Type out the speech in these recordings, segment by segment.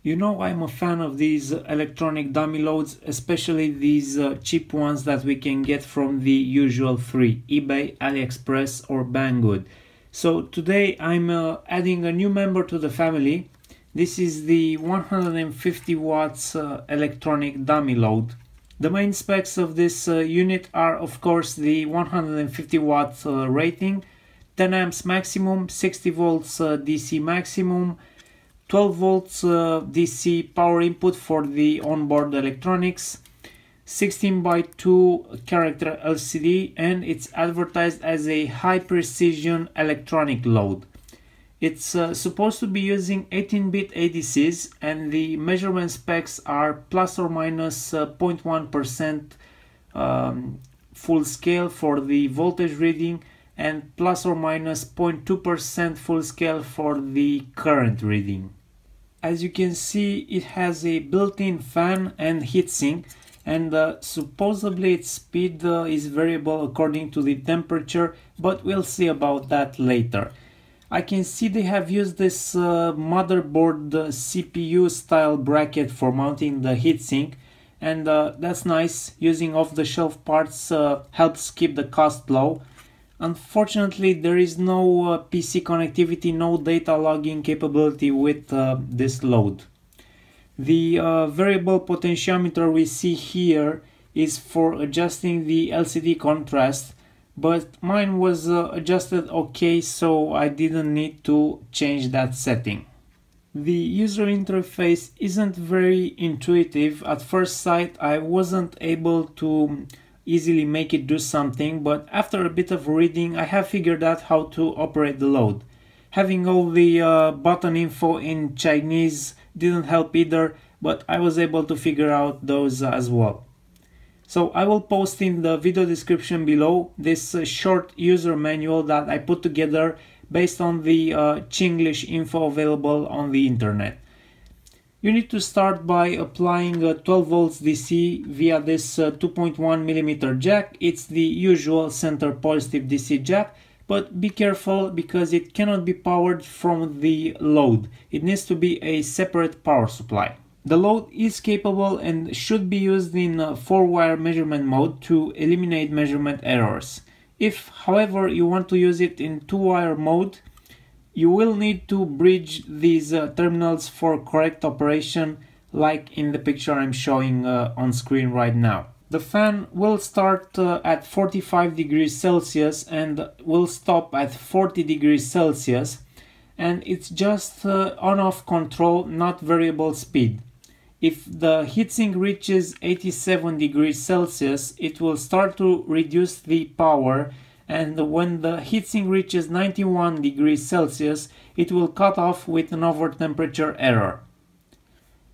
You know I'm a fan of these electronic dummy loads, especially these uh, cheap ones that we can get from the usual three, eBay, AliExpress or Banggood. So today I'm uh, adding a new member to the family. This is the 150 watts uh, electronic dummy load. The main specs of this uh, unit are of course the 150 watt uh, rating, 10 amps maximum, 60 volts uh, DC maximum, 12 volts uh, DC power input for the onboard electronics, 16 by 2 character LCD and it's advertised as a high precision electronic load. It's uh, supposed to be using 18-bit ADCs and the measurement specs are plus or minus 0.1% uh, um, full scale for the voltage reading and plus or minus 0.2% full scale for the current reading as you can see it has a built-in fan and heatsink and uh, supposedly its speed uh, is variable according to the temperature but we'll see about that later. I can see they have used this uh, motherboard uh, CPU style bracket for mounting the heatsink and uh, that's nice using off-the-shelf parts uh, helps keep the cost low Unfortunately, there is no uh, PC connectivity, no data logging capability with uh, this load. The uh, variable potentiometer we see here is for adjusting the LCD contrast, but mine was uh, adjusted okay, so I didn't need to change that setting. The user interface isn't very intuitive. At first sight, I wasn't able to easily make it do something, but after a bit of reading I have figured out how to operate the load. Having all the uh, button info in Chinese didn't help either, but I was able to figure out those as well. So I will post in the video description below this uh, short user manual that I put together based on the uh, Chinglish info available on the internet. You need to start by applying a 12 volts DC via this uh, 2.1 millimeter jack. It's the usual center positive DC jack, but be careful because it cannot be powered from the load. It needs to be a separate power supply. The load is capable and should be used in 4-wire measurement mode to eliminate measurement errors. If, however, you want to use it in 2-wire mode, you will need to bridge these uh, terminals for correct operation like in the picture I'm showing uh, on screen right now. The fan will start uh, at 45 degrees Celsius and will stop at 40 degrees Celsius and it's just uh, on-off control, not variable speed. If the heatsink reaches 87 degrees Celsius, it will start to reduce the power and when the heatsink reaches 91 degrees Celsius it will cut off with an over temperature error.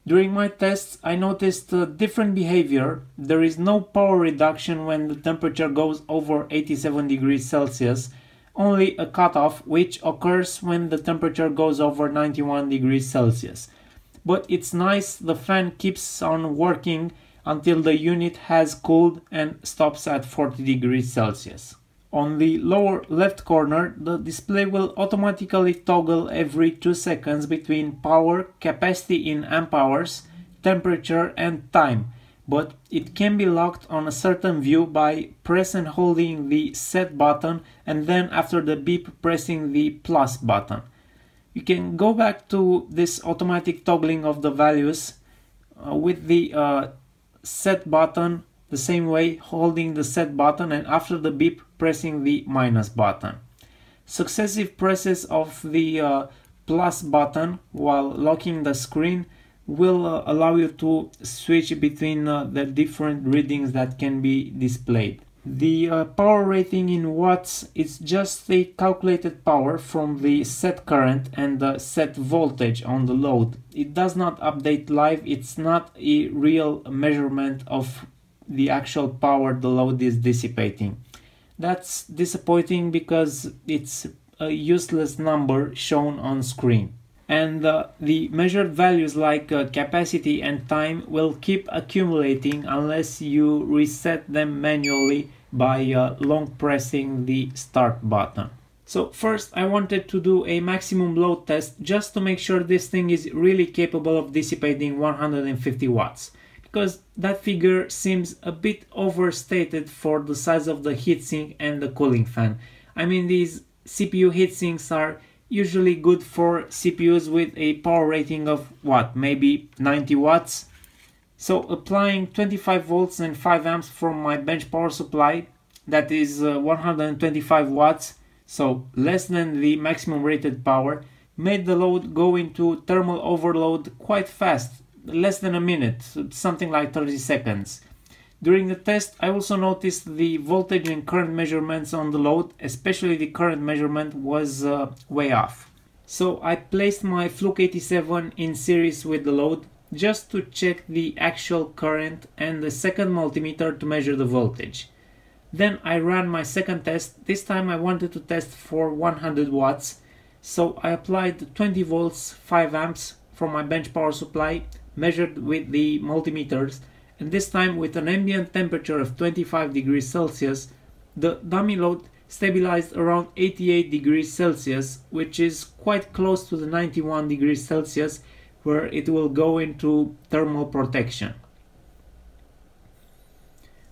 During my tests I noticed a different behavior. There is no power reduction when the temperature goes over 87 degrees Celsius, only a cutoff which occurs when the temperature goes over 91 degrees Celsius. But it's nice the fan keeps on working until the unit has cooled and stops at 40 degrees Celsius. On the lower left corner, the display will automatically toggle every 2 seconds between power, capacity in amp hours, temperature and time, but it can be locked on a certain view by press and holding the set button and then after the beep pressing the plus button. You can go back to this automatic toggling of the values uh, with the uh, set button the same way holding the set button and after the beep pressing the minus button. Successive presses of the uh, plus button while locking the screen will uh, allow you to switch between uh, the different readings that can be displayed. The uh, power rating in watts is just the calculated power from the set current and the set voltage on the load. It does not update live, it's not a real measurement of the actual power the load is dissipating. That's disappointing because it's a useless number shown on screen. And uh, the measured values like uh, capacity and time will keep accumulating unless you reset them manually by uh, long pressing the start button. So first I wanted to do a maximum load test just to make sure this thing is really capable of dissipating 150 watts because that figure seems a bit overstated for the size of the heatsink and the cooling fan. I mean these CPU heatsinks are usually good for CPUs with a power rating of what, maybe 90 watts? So applying 25 volts and 5 amps from my bench power supply, that is uh, 125 watts, so less than the maximum rated power, made the load go into thermal overload quite fast, less than a minute, something like 30 seconds. During the test, I also noticed the voltage and current measurements on the load, especially the current measurement was uh, way off. So I placed my Fluke 87 in series with the load just to check the actual current and the second multimeter to measure the voltage. Then I ran my second test. This time I wanted to test for 100 watts. So I applied 20 volts 5 amps from my bench power supply measured with the multimeters and this time with an ambient temperature of 25 degrees Celsius the dummy load stabilized around 88 degrees Celsius which is quite close to the 91 degrees Celsius where it will go into thermal protection.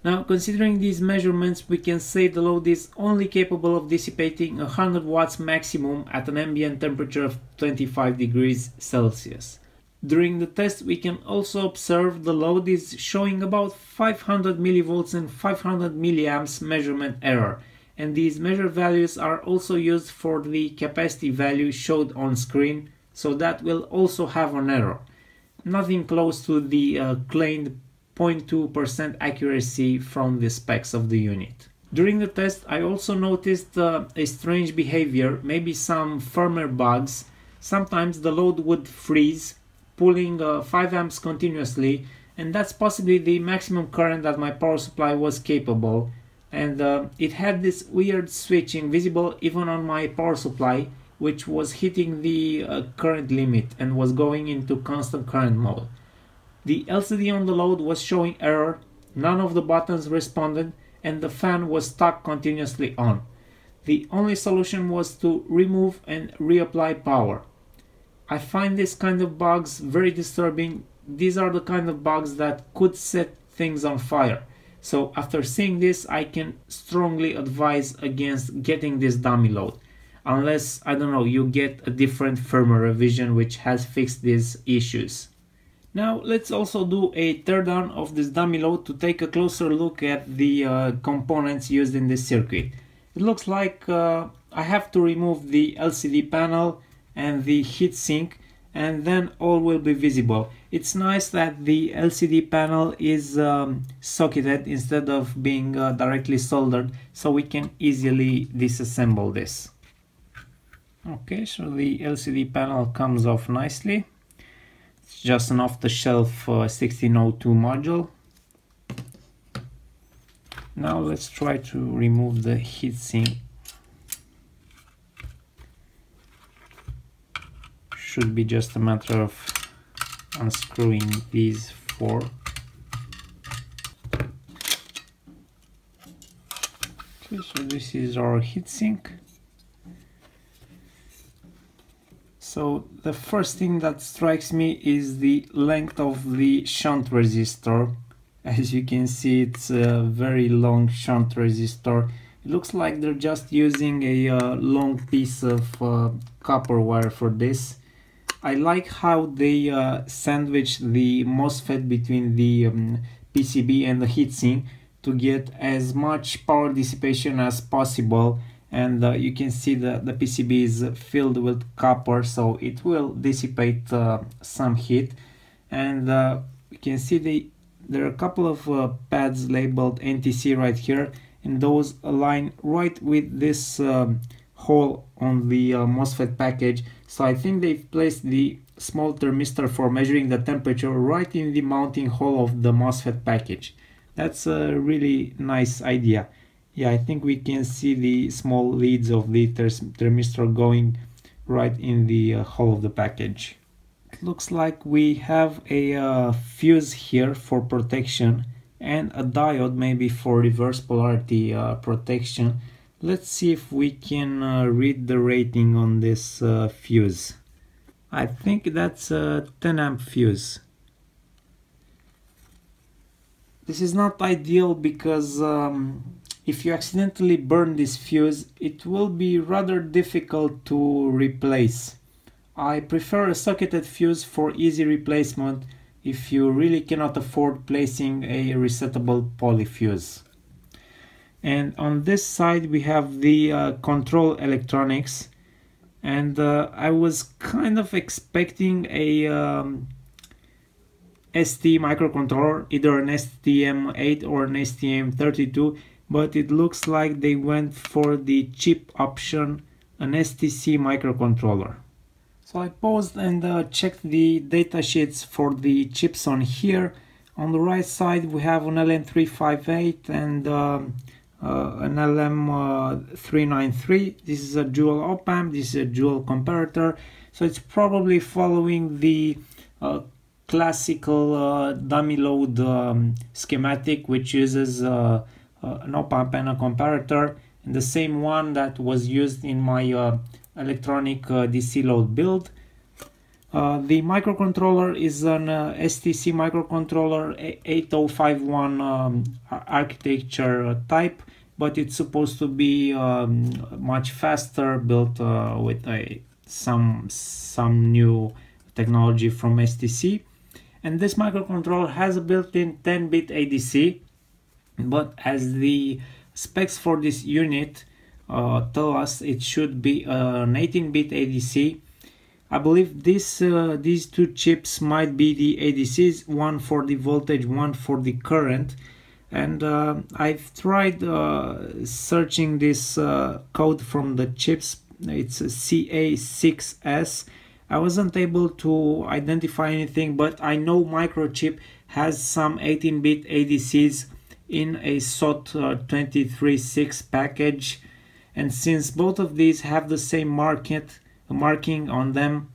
Now, considering these measurements, we can say the load is only capable of dissipating 100 watts maximum at an ambient temperature of 25 degrees Celsius. During the test, we can also observe the load is showing about 500 millivolts and 500 milliamps measurement error, and these measure values are also used for the capacity value showed on screen, so that will also have an error. Nothing close to the uh, claimed 0.2% accuracy from the specs of the unit. During the test I also noticed uh, a strange behavior, maybe some firmware bugs. Sometimes the load would freeze, pulling uh, 5 amps continuously and that's possibly the maximum current that my power supply was capable and uh, it had this weird switching visible even on my power supply which was hitting the uh, current limit and was going into constant current mode. The LCD on the load was showing error, none of the buttons responded, and the fan was stuck continuously on. The only solution was to remove and reapply power. I find this kind of bugs very disturbing. These are the kind of bugs that could set things on fire. So after seeing this, I can strongly advise against getting this dummy load. Unless, I don't know, you get a different firmware revision which has fixed these issues. Now let's also do a teardown of this dummy load to take a closer look at the uh, components used in this circuit. It looks like uh, I have to remove the LCD panel and the heatsink and then all will be visible. It's nice that the LCD panel is um, socketed instead of being uh, directly soldered so we can easily disassemble this. Okay, so the LCD panel comes off nicely It's just an off-the-shelf uh, 1602 module. Now let's try to remove the heatsink. Should be just a matter of unscrewing these four. Okay, so this is our heatsink. So the first thing that strikes me is the length of the shunt resistor. As you can see it's a very long shunt resistor. It looks like they're just using a uh, long piece of uh, copper wire for this. I like how they uh, sandwich the MOSFET between the um, PCB and the heatsink to get as much power dissipation as possible. And uh, you can see that the PCB is filled with copper so it will dissipate uh, some heat. And uh, you can see the there are a couple of uh, pads labeled NTC right here. And those align right with this um, hole on the uh, MOSFET package so I think they've placed the small thermistor for measuring the temperature right in the mounting hole of the MOSFET package. That's a really nice idea. Yeah I think we can see the small leads of the thermistor going right in the uh, hole of the package. It looks like we have a uh, fuse here for protection and a diode maybe for reverse polarity uh, protection Let's see if we can uh, read the rating on this uh, fuse. I think that's a 10 amp fuse. This is not ideal because um, if you accidentally burn this fuse, it will be rather difficult to replace. I prefer a socketed fuse for easy replacement if you really cannot afford placing a resettable polyfuse. And on this side we have the uh, control electronics and uh, I was kind of expecting a um, ST microcontroller, either an STM8 or an STM32, but it looks like they went for the cheap option, an STC microcontroller. So I paused and uh, checked the datasheets for the chips on here. On the right side we have an LM358 and um, an LM393. Uh, this is a dual op amp, this is a dual comparator. So it's probably following the uh, classical uh, dummy load um, schematic which uses uh, uh, an op amp and a comparator and the same one that was used in my uh, electronic uh, DC load build. Uh, the microcontroller is an STC microcontroller 8051 um, architecture type but it's supposed to be um, much faster built with a, some some new technology from STC and this microcontroller has a built-in 10-bit ADC but as the specs for this unit uh, tell us it should be an 18-bit ADC I believe this uh, these two chips might be the ADCs one for the voltage one for the current. And uh, I've tried uh, searching this uh, code from the chips. It's CA6S I wasn't able to identify anything, but I know Microchip has some 18-bit ADCs in a SOT uh, 23.6 package. And since both of these have the same market marking on them,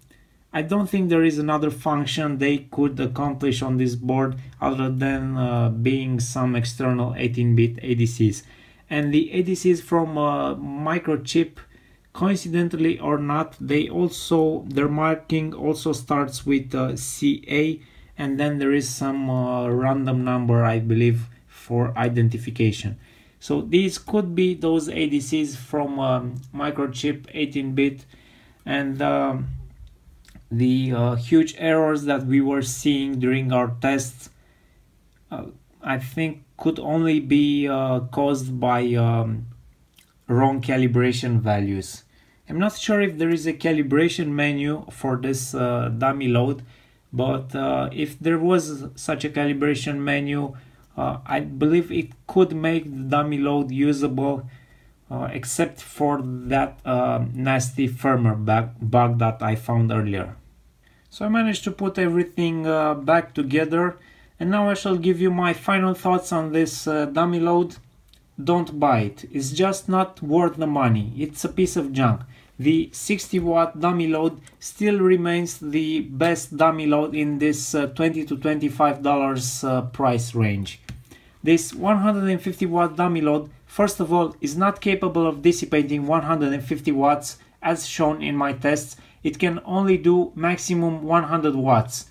I don't think there is another function they could accomplish on this board other than uh, being some external 18-bit ADCs. And the ADCs from uh, Microchip coincidentally or not they also their marking also starts with uh, CA and then there is some uh, random number I believe for identification so these could be those ADCs from um, microchip 18-bit and um, the uh, huge errors that we were seeing during our tests uh, I think could only be uh, caused by um, wrong calibration values. I'm not sure if there is a calibration menu for this uh, dummy load, but uh, if there was such a calibration menu, uh, I believe it could make the dummy load usable uh, except for that uh, nasty firmware bug, bug that I found earlier. So I managed to put everything uh, back together and now I shall give you my final thoughts on this dummy load. Don't buy it, it's just not worth the money, it's a piece of junk the 60 watt dummy load still remains the best dummy load in this uh, 20 to 25 dollars uh, price range this 150 watt dummy load first of all is not capable of dissipating 150 watts as shown in my tests. It can only do maximum 100 watts.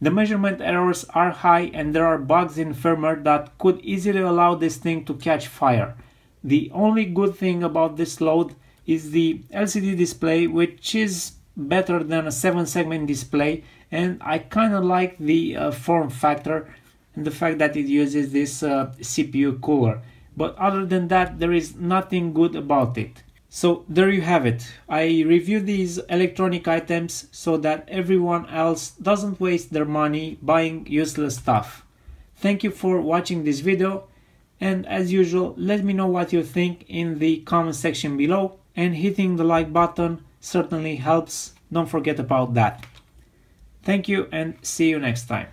The measurement errors are high and there are bugs in firmware that could easily allow this thing to catch fire. The only good thing about this load is the LCD display which is better than a 7 segment display and I kind of like the uh, form factor and the fact that it uses this uh, CPU cooler but other than that there is nothing good about it. So there you have it. I review these electronic items so that everyone else doesn't waste their money buying useless stuff. Thank you for watching this video and as usual let me know what you think in the comment section below and hitting the like button certainly helps. Don't forget about that. Thank you and see you next time.